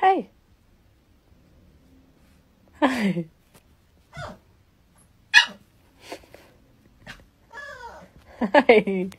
Hey. Hi. Hi.